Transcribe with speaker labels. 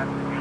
Speaker 1: that.